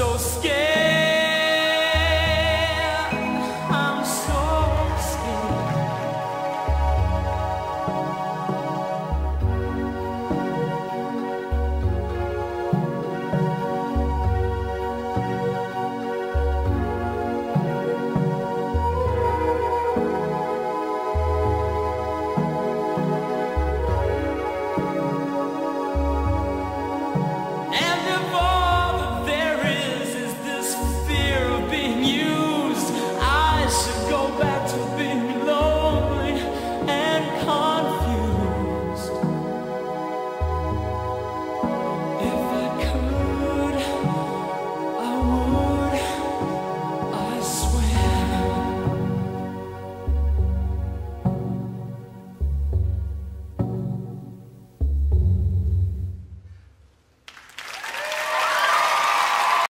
so scared.